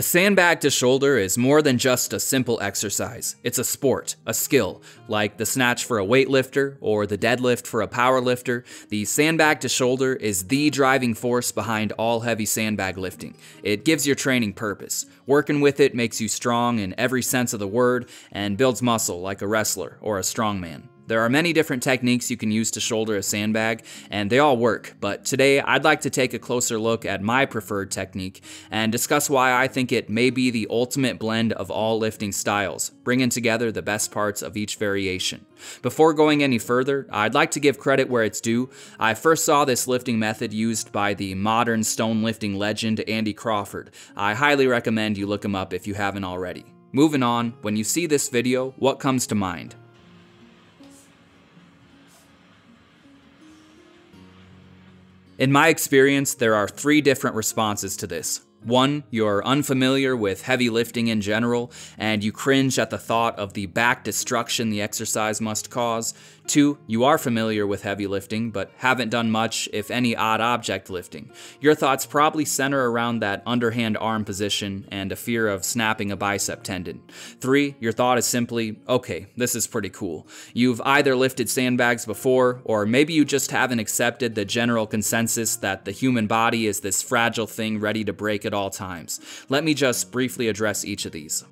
The sandbag to shoulder is more than just a simple exercise. It's a sport, a skill, like the snatch for a weightlifter or the deadlift for a powerlifter. The sandbag to shoulder is the driving force behind all heavy sandbag lifting. It gives your training purpose. Working with it makes you strong in every sense of the word and builds muscle like a wrestler or a strongman. There are many different techniques you can use to shoulder a sandbag, and they all work, but today I'd like to take a closer look at my preferred technique and discuss why I think it may be the ultimate blend of all lifting styles, bringing together the best parts of each variation. Before going any further, I'd like to give credit where it's due. I first saw this lifting method used by the modern stone lifting legend Andy Crawford. I highly recommend you look him up if you haven't already. Moving on, when you see this video, what comes to mind? In my experience, there are three different responses to this. One, you're unfamiliar with heavy lifting in general, and you cringe at the thought of the back destruction the exercise must cause. Two, you are familiar with heavy lifting, but haven't done much, if any, odd object lifting. Your thoughts probably center around that underhand arm position and a fear of snapping a bicep tendon. Three, your thought is simply, okay, this is pretty cool. You've either lifted sandbags before, or maybe you just haven't accepted the general consensus that the human body is this fragile thing ready to break at all times. Let me just briefly address each of these.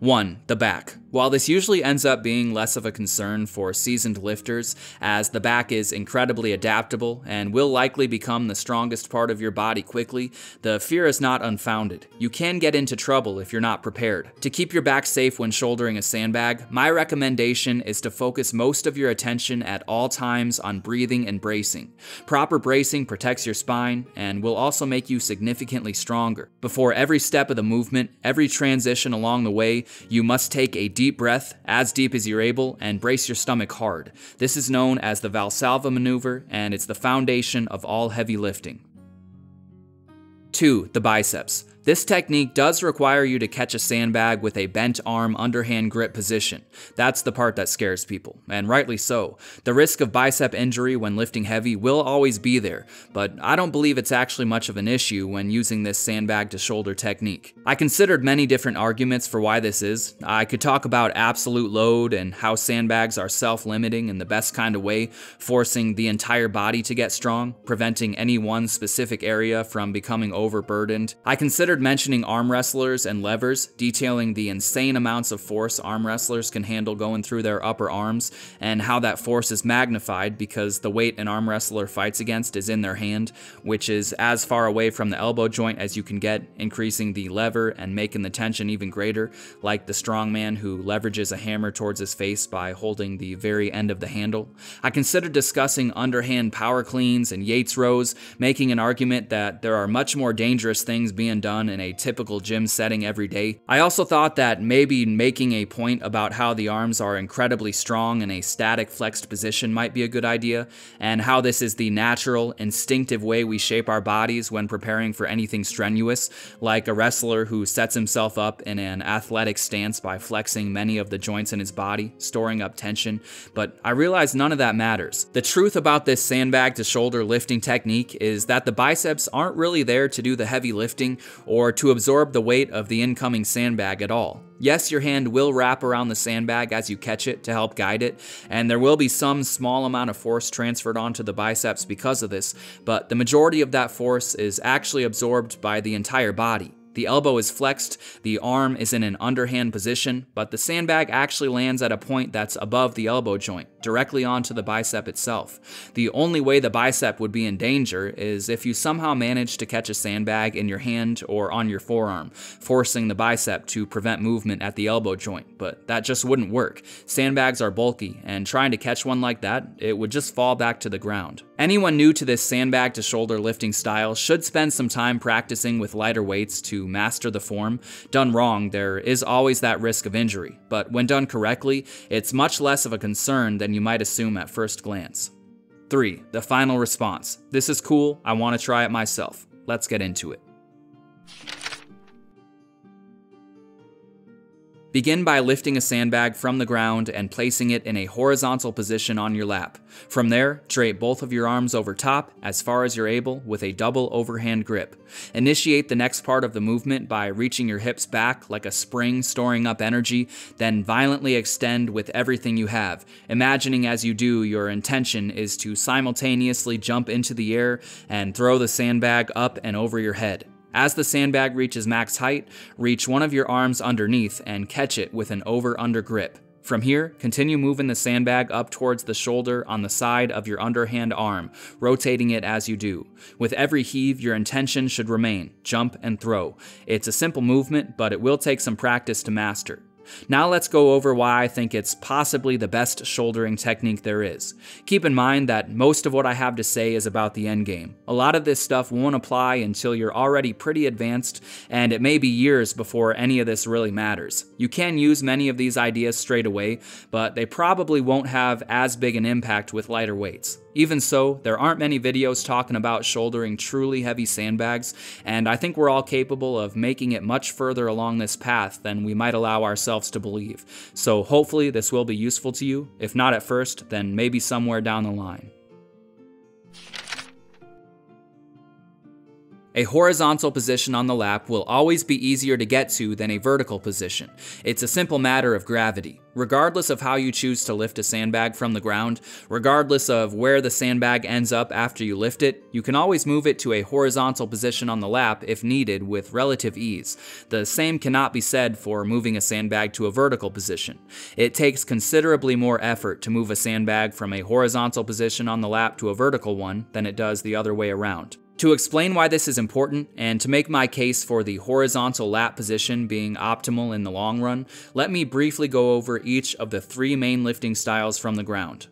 1. The back. While this usually ends up being less of a concern for seasoned lifters, as the back is incredibly adaptable and will likely become the strongest part of your body quickly, the fear is not unfounded. You can get into trouble if you're not prepared. To keep your back safe when shouldering a sandbag, my recommendation is to focus most of your attention at all times on breathing and bracing. Proper bracing protects your spine and will also make you significantly stronger. Before every step of the movement, every transition along the way, you must take a deep breath, as deep as you're able, and brace your stomach hard. This is known as the Valsalva maneuver, and it's the foundation of all heavy lifting. 2. The biceps. This technique does require you to catch a sandbag with a bent arm underhand grip position. That's the part that scares people, and rightly so. The risk of bicep injury when lifting heavy will always be there, but I don't believe it's actually much of an issue when using this sandbag to shoulder technique. I considered many different arguments for why this is. I could talk about absolute load and how sandbags are self-limiting in the best kind of way, forcing the entire body to get strong, preventing any one specific area from becoming overburdened. I considered considered mentioning arm wrestlers and levers, detailing the insane amounts of force arm wrestlers can handle going through their upper arms, and how that force is magnified because the weight an arm wrestler fights against is in their hand, which is as far away from the elbow joint as you can get, increasing the lever and making the tension even greater, like the strongman who leverages a hammer towards his face by holding the very end of the handle. I considered discussing underhand power cleans and Yates rows, making an argument that there are much more dangerous things being done in a typical gym setting every day. I also thought that maybe making a point about how the arms are incredibly strong in a static flexed position might be a good idea, and how this is the natural, instinctive way we shape our bodies when preparing for anything strenuous, like a wrestler who sets himself up in an athletic stance by flexing many of the joints in his body, storing up tension, but I realized none of that matters. The truth about this sandbag to shoulder lifting technique is that the biceps aren't really there to do the heavy lifting or to absorb the weight of the incoming sandbag at all. Yes, your hand will wrap around the sandbag as you catch it to help guide it, and there will be some small amount of force transferred onto the biceps because of this, but the majority of that force is actually absorbed by the entire body. The elbow is flexed, the arm is in an underhand position, but the sandbag actually lands at a point that's above the elbow joint, directly onto the bicep itself. The only way the bicep would be in danger is if you somehow manage to catch a sandbag in your hand or on your forearm, forcing the bicep to prevent movement at the elbow joint, but that just wouldn't work. Sandbags are bulky, and trying to catch one like that, it would just fall back to the ground. Anyone new to this sandbag to shoulder lifting style should spend some time practicing with lighter weights to master the form. Done wrong, there is always that risk of injury, but when done correctly, it's much less of a concern than you might assume at first glance. 3. The final response. This is cool, I want to try it myself. Let's get into it. Begin by lifting a sandbag from the ground and placing it in a horizontal position on your lap. From there, drape both of your arms over top as far as you're able with a double overhand grip. Initiate the next part of the movement by reaching your hips back like a spring storing up energy, then violently extend with everything you have, imagining as you do your intention is to simultaneously jump into the air and throw the sandbag up and over your head. As the sandbag reaches max height, reach one of your arms underneath and catch it with an over under grip. From here, continue moving the sandbag up towards the shoulder on the side of your underhand arm, rotating it as you do. With every heave, your intention should remain jump and throw. It's a simple movement, but it will take some practice to master. Now let's go over why I think it's possibly the best shouldering technique there is. Keep in mind that most of what I have to say is about the endgame. A lot of this stuff won't apply until you're already pretty advanced, and it may be years before any of this really matters. You can use many of these ideas straight away, but they probably won't have as big an impact with lighter weights. Even so, there aren't many videos talking about shouldering truly heavy sandbags, and I think we're all capable of making it much further along this path than we might allow ourselves to believe. So hopefully this will be useful to you. If not at first, then maybe somewhere down the line. A horizontal position on the lap will always be easier to get to than a vertical position. It's a simple matter of gravity. Regardless of how you choose to lift a sandbag from the ground, regardless of where the sandbag ends up after you lift it, you can always move it to a horizontal position on the lap if needed with relative ease. The same cannot be said for moving a sandbag to a vertical position. It takes considerably more effort to move a sandbag from a horizontal position on the lap to a vertical one than it does the other way around. To explain why this is important, and to make my case for the horizontal lap position being optimal in the long run, let me briefly go over each of the three main lifting styles from the ground.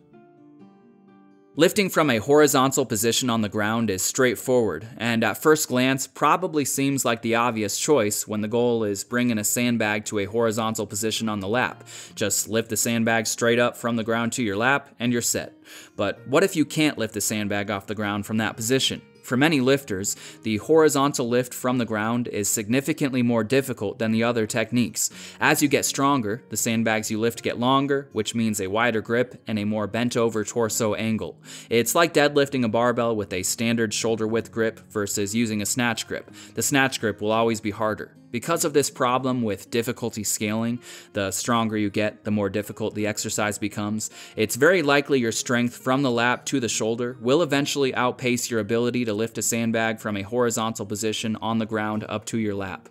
Lifting from a horizontal position on the ground is straightforward, and at first glance probably seems like the obvious choice when the goal is bringing a sandbag to a horizontal position on the lap. Just lift the sandbag straight up from the ground to your lap, and you're set. But what if you can't lift the sandbag off the ground from that position? For many lifters, the horizontal lift from the ground is significantly more difficult than the other techniques. As you get stronger, the sandbags you lift get longer, which means a wider grip and a more bent over torso angle. It's like deadlifting a barbell with a standard shoulder width grip versus using a snatch grip. The snatch grip will always be harder. Because of this problem with difficulty scaling, the stronger you get, the more difficult the exercise becomes. It's very likely your strength from the lap to the shoulder will eventually outpace your ability to lift a sandbag from a horizontal position on the ground up to your lap.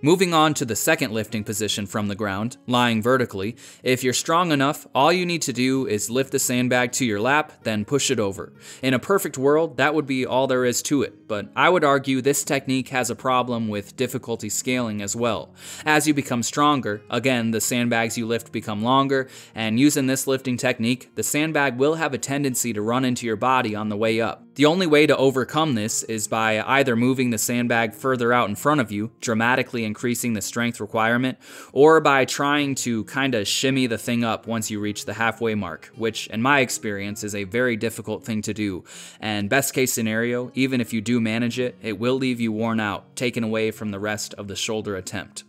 Moving on to the second lifting position from the ground, lying vertically, if you're strong enough, all you need to do is lift the sandbag to your lap, then push it over. In a perfect world, that would be all there is to it, but I would argue this technique has a problem with difficulty scaling as well. As you become stronger, again, the sandbags you lift become longer, and using this lifting technique, the sandbag will have a tendency to run into your body on the way up. The only way to overcome this is by either moving the sandbag further out in front of you, dramatically increasing the strength requirement, or by trying to kind of shimmy the thing up once you reach the halfway mark, which in my experience is a very difficult thing to do. And best case scenario, even if you do manage it, it will leave you worn out, taken away from the rest of the shoulder attempt.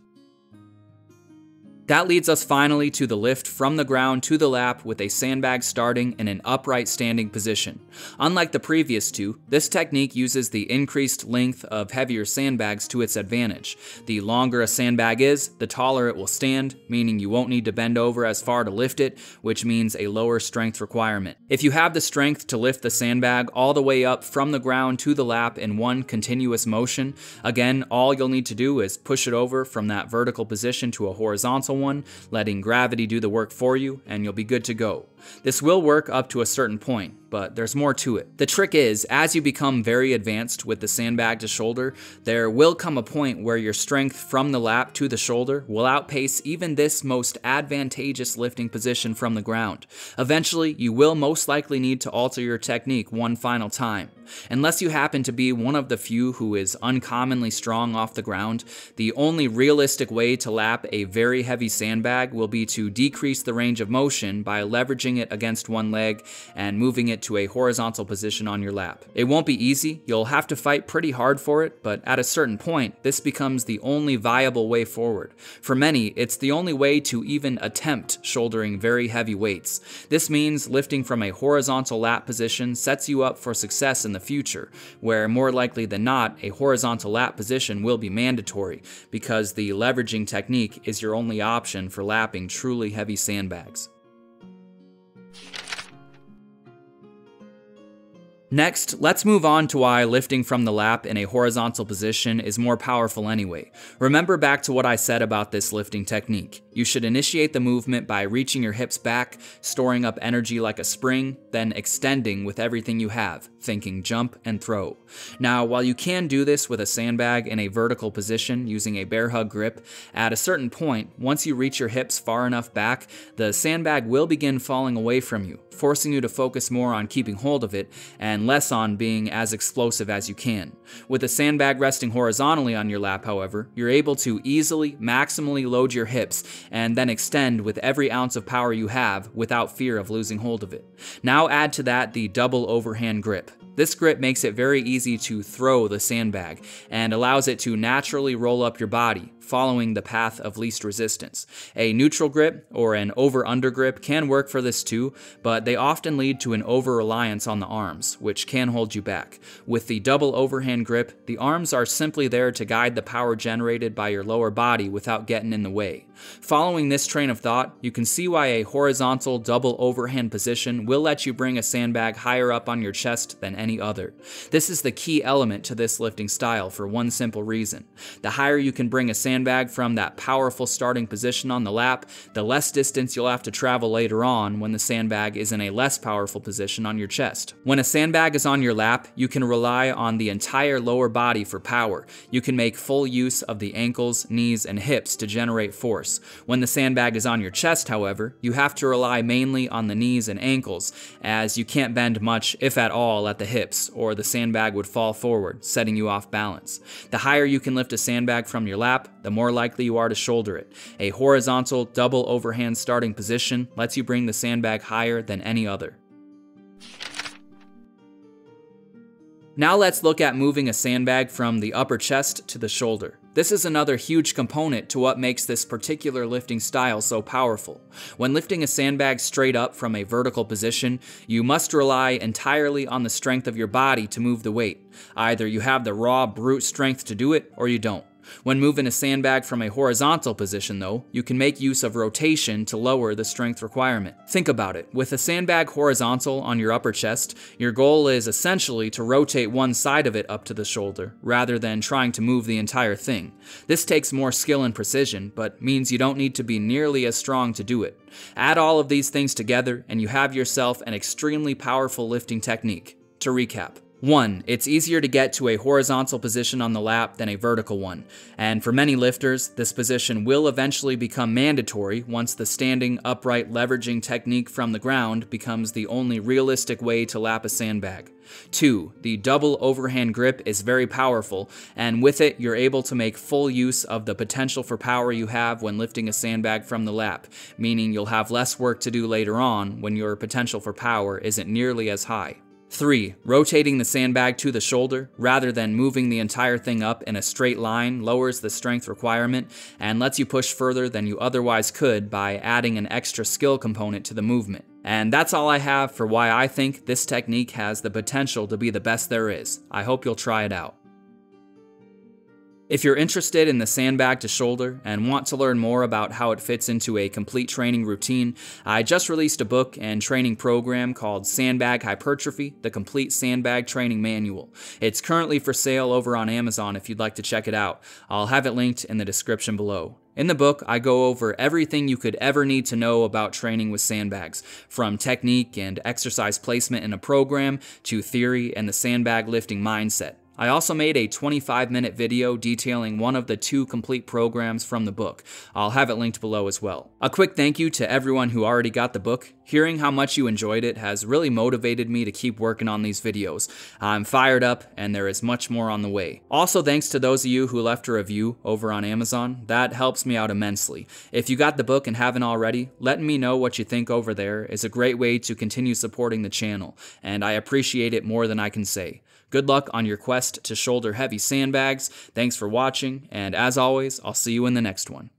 That leads us finally to the lift from the ground to the lap with a sandbag starting in an upright standing position. Unlike the previous two, this technique uses the increased length of heavier sandbags to its advantage. The longer a sandbag is, the taller it will stand, meaning you won't need to bend over as far to lift it, which means a lower strength requirement. If you have the strength to lift the sandbag all the way up from the ground to the lap in one continuous motion, again, all you'll need to do is push it over from that vertical position to a horizontal one, letting gravity do the work for you, and you'll be good to go. This will work up to a certain point, but there's more to it. The trick is, as you become very advanced with the sandbag to shoulder, there will come a point where your strength from the lap to the shoulder will outpace even this most advantageous lifting position from the ground. Eventually, you will most likely need to alter your technique one final time. Unless you happen to be one of the few who is uncommonly strong off the ground, the only realistic way to lap a very heavy sandbag will be to decrease the range of motion by leveraging it against one leg and moving it to a horizontal position on your lap. It won't be easy, you'll have to fight pretty hard for it, but at a certain point, this becomes the only viable way forward. For many, it's the only way to even attempt shouldering very heavy weights. This means lifting from a horizontal lap position sets you up for success in the future, where more likely than not, a horizontal lap position will be mandatory because the leveraging technique is your only option for lapping truly heavy sandbags. Next, let's move on to why lifting from the lap in a horizontal position is more powerful anyway. Remember back to what I said about this lifting technique. You should initiate the movement by reaching your hips back, storing up energy like a spring, then extending with everything you have, thinking jump and throw. Now, while you can do this with a sandbag in a vertical position using a bear hug grip, at a certain point, once you reach your hips far enough back, the sandbag will begin falling away from you, forcing you to focus more on keeping hold of it and less on being as explosive as you can. With the sandbag resting horizontally on your lap, however, you're able to easily, maximally load your hips and then extend with every ounce of power you have without fear of losing hold of it. Now add to that the double overhand grip. This grip makes it very easy to throw the sandbag and allows it to naturally roll up your body, following the path of least resistance. A neutral grip or an over under grip can work for this too, but they often lead to an over reliance on the arms, which can hold you back. With the double overhand grip, the arms are simply there to guide the power generated by your lower body without getting in the way. Following this train of thought, you can see why a horizontal double overhand position will let you bring a sandbag higher up on your chest than any other. This is the key element to this lifting style for one simple reason. The higher you can bring a sandbag from that powerful starting position on the lap, the less distance you'll have to travel later on when the sandbag is in a less powerful position on your chest. When a sandbag is on your lap, you can rely on the entire lower body for power. You can make full use of the ankles, knees, and hips to generate force. When the sandbag is on your chest, however, you have to rely mainly on the knees and ankles, as you can't bend much, if at all, at the hips, or the sandbag would fall forward, setting you off balance. The higher you can lift a sandbag from your lap, the more likely you are to shoulder it. A horizontal double overhand starting position lets you bring the sandbag higher than any other. Now let's look at moving a sandbag from the upper chest to the shoulder. This is another huge component to what makes this particular lifting style so powerful. When lifting a sandbag straight up from a vertical position, you must rely entirely on the strength of your body to move the weight. Either you have the raw brute strength to do it, or you don't. When moving a sandbag from a horizontal position, though, you can make use of rotation to lower the strength requirement. Think about it. With a sandbag horizontal on your upper chest, your goal is essentially to rotate one side of it up to the shoulder, rather than trying to move the entire thing. This takes more skill and precision, but means you don't need to be nearly as strong to do it. Add all of these things together, and you have yourself an extremely powerful lifting technique. To recap, 1. It's easier to get to a horizontal position on the lap than a vertical one, and for many lifters, this position will eventually become mandatory once the standing upright leveraging technique from the ground becomes the only realistic way to lap a sandbag. 2. The double overhand grip is very powerful, and with it, you're able to make full use of the potential for power you have when lifting a sandbag from the lap, meaning you'll have less work to do later on when your potential for power isn't nearly as high. 3. Rotating the sandbag to the shoulder rather than moving the entire thing up in a straight line lowers the strength requirement and lets you push further than you otherwise could by adding an extra skill component to the movement. And that's all I have for why I think this technique has the potential to be the best there is. I hope you'll try it out. If you're interested in the sandbag to shoulder and want to learn more about how it fits into a complete training routine, I just released a book and training program called Sandbag Hypertrophy, the Complete Sandbag Training Manual. It's currently for sale over on Amazon if you'd like to check it out. I'll have it linked in the description below. In the book, I go over everything you could ever need to know about training with sandbags, from technique and exercise placement in a program to theory and the sandbag lifting mindset. I also made a 25 minute video detailing one of the two complete programs from the book. I'll have it linked below as well. A quick thank you to everyone who already got the book. Hearing how much you enjoyed it has really motivated me to keep working on these videos. I'm fired up and there is much more on the way. Also, thanks to those of you who left a review over on Amazon. That helps me out immensely. If you got the book and haven't already, letting me know what you think over there is a great way to continue supporting the channel, and I appreciate it more than I can say. Good luck on your quest to shoulder heavy sandbags. Thanks for watching, and as always, I'll see you in the next one.